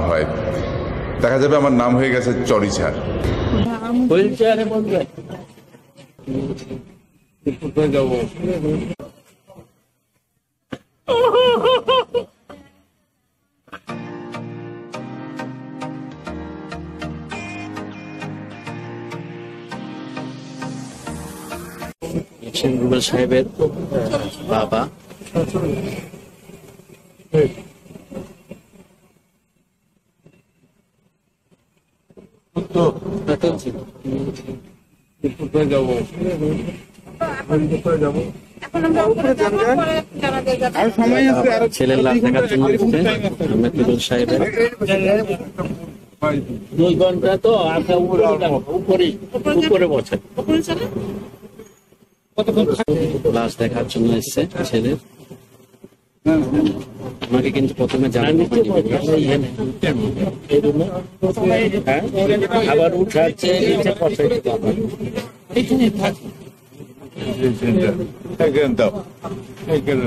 হয়। দেখা যাবে আমার নাম হয়ে গেছে রুবেল সাহেবের বাবা কোথায় যাব কোথায় যাব এখন আমরা উপরে যাব পরে জানাজা যাবে ছেলের লাভ দেখার জন্য রুবেল সাহেবের। দুই ঘণ্টা তো আচ্ছা উপরে উপরে উপরে বসে। লাশ দেখার জন্য এসছে ছেলের। আমাকে কিন্তু প্রথমে জানানো? আবার উঠাচ্ছে। এখানে। এখানে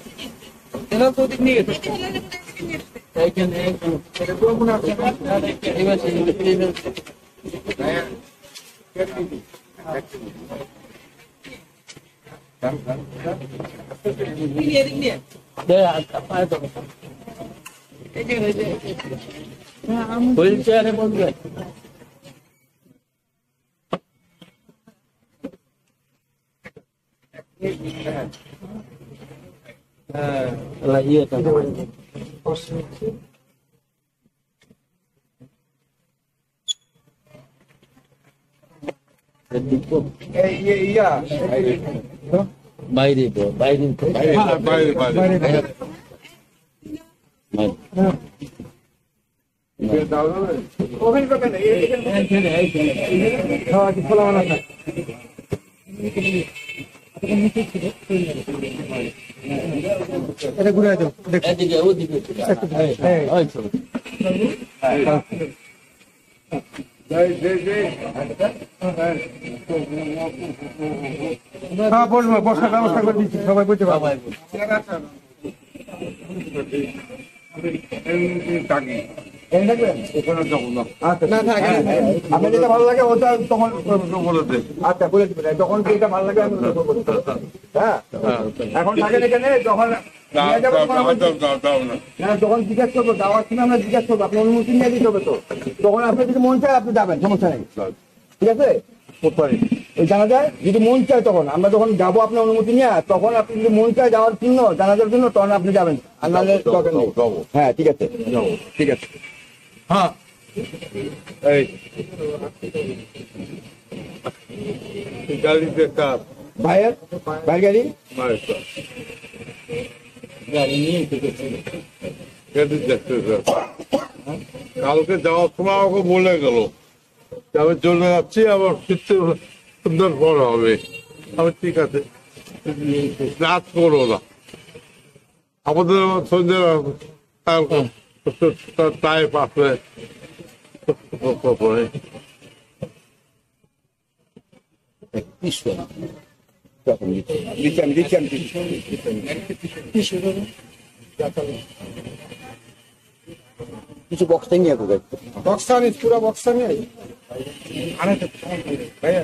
Ilang po din nito. Ayan, ayan. Pero po muna sa kanila. Iba sa inyo. Ayan. Hearing niya. Daya, apa ito? Wheelchair mo dyan. Yeah. দেখার জন্য পারা যাবে রুবেল পারা সাহেবের যাবে বাবা এসেছে খুবই দুঃখজনক হুইল চেয়ারে বসবে ইয়েটা বাইরে তো এদিকে ওদিকে ওই তো। হ্যাঁ বসবো বসার ব্যবস্থা করে দিচ্ছি সবাই বুঝতে পারব। থাকি এখানে আচ্ছা না থাক আপনার যেটা ভালো লাগে ওটা তখন বলে দে আচ্ছা বলে দিবেন তখন যেটা ভালো লাগে আমি হ্যাঁ? এখন থাকেন এখানে যখন যখন জিজ্ঞেস করব যাওয়ার সময় আমরা জিজ্ঞেস করব আপনার অনুমতি নিয়ে দিতে হবে তো। তখন আপনি যদি মন চায় আপনি যাবেন সমস্যা নেই। ঠিক আছে? জানা যায় যদি মন চায় তখন আমরা যখন যাব আপনার অনুমতি নিয়ে তখন আপনি যদি মন চায় যাওয়ার জন্য জানাজার জন্য তখন আপনি যাবেন। আর নাহলে হ্যাঁ ঠিক আছে। যাব ঠিক আছে। হ্যাঁ ভাইয়ের গাড়ি? কালকে যাওয়ার সময় আমাকে বলে গেল আমি চলে যাচ্ছি, আবার ফিরতে সুন্দর পর হবে। আমি ঠিক আছে, রাত করো না। আমাদের সন্ধ্যে তাই পাশে কিছু বক্স নিয়ে আসবে বক্স আনিস পুরো বক্স নিয়ে আসি আনে ভাইয়া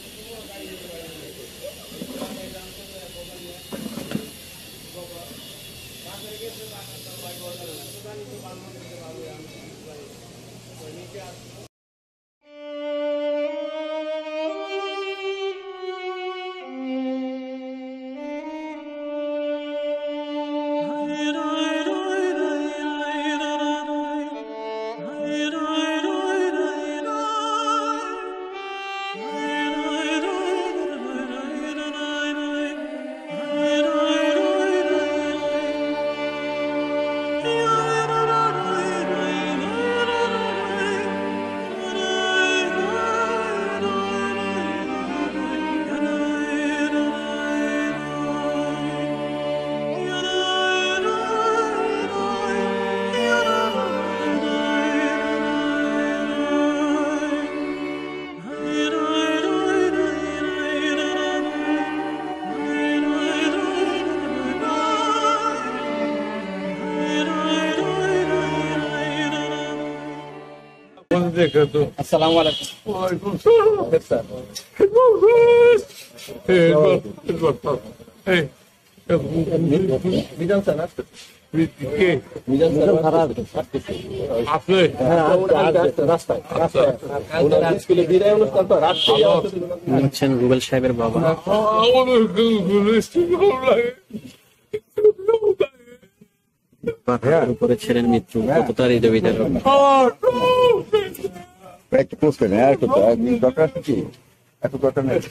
গুগল সাহেবের বাবা। উপরে ছেলের মৃত্যু। কত তার হৃদয় aspecto que tá? Só pra aqui. É pro costeneco.